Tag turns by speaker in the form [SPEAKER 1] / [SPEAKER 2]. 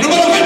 [SPEAKER 1] Con